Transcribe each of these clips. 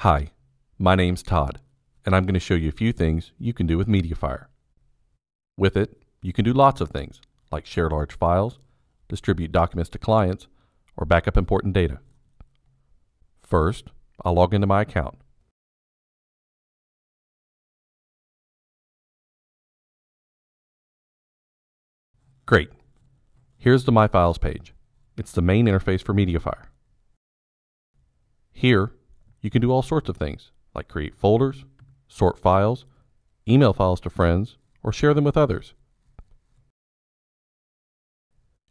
Hi, my name's Todd, and I'm going to show you a few things you can do with MediaFire. With it, you can do lots of things, like share large files, distribute documents to clients, or backup important data. First, I'll log into my account. Great. Here's the My Files page. It's the main interface for MediaFire. Here, you can do all sorts of things, like create folders, sort files, email files to friends, or share them with others.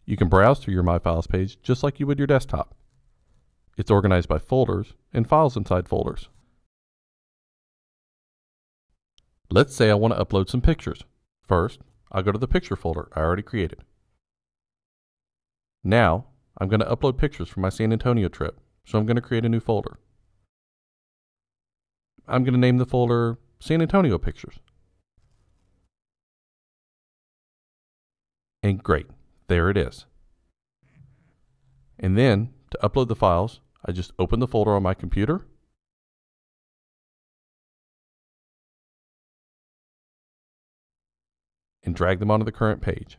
You can browse through your My Files page just like you would your desktop. It's organized by folders and files inside folders. Let's say I want to upload some pictures. First, I'll go to the picture folder I already created. Now, I'm going to upload pictures from my San Antonio trip, so I'm going to create a new folder. I'm going to name the folder San Antonio Pictures. And great, there it is. And then, to upload the files, I just open the folder on my computer. And drag them onto the current page.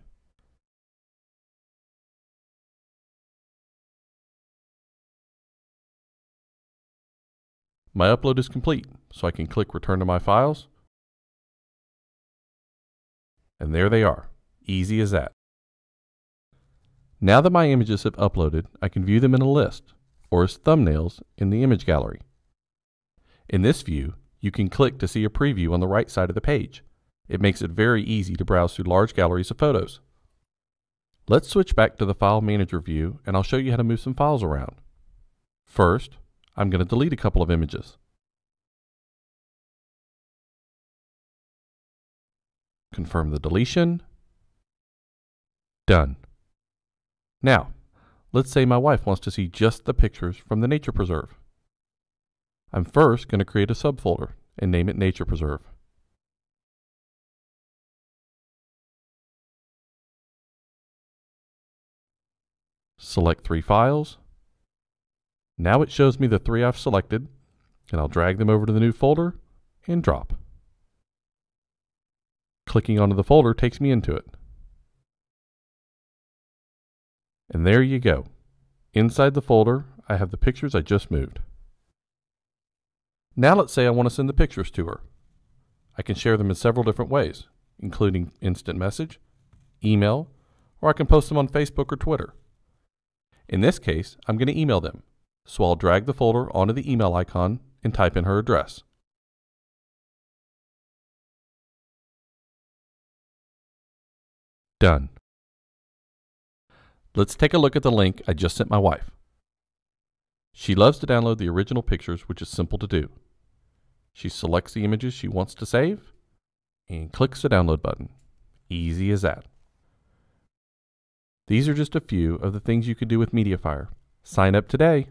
My upload is complete, so I can click Return to my files. And there they are. Easy as that. Now that my images have uploaded, I can view them in a list, or as thumbnails in the image gallery. In this view, you can click to see a preview on the right side of the page. It makes it very easy to browse through large galleries of photos. Let's switch back to the File Manager view and I'll show you how to move some files around. First, I'm going to delete a couple of images. Confirm the deletion. Done. Now, let's say my wife wants to see just the pictures from the nature preserve. I'm first going to create a subfolder and name it Nature Preserve. Select three files now it shows me the three I've selected, and I'll drag them over to the new folder and drop. Clicking onto the folder takes me into it. And there you go. Inside the folder, I have the pictures I just moved. Now let's say I want to send the pictures to her. I can share them in several different ways, including instant message, email, or I can post them on Facebook or Twitter. In this case, I'm going to email them so I'll drag the folder onto the email icon and type in her address. Done. Let's take a look at the link I just sent my wife. She loves to download the original pictures, which is simple to do. She selects the images she wants to save and clicks the download button. Easy as that. These are just a few of the things you can do with MediaFire. Sign up today.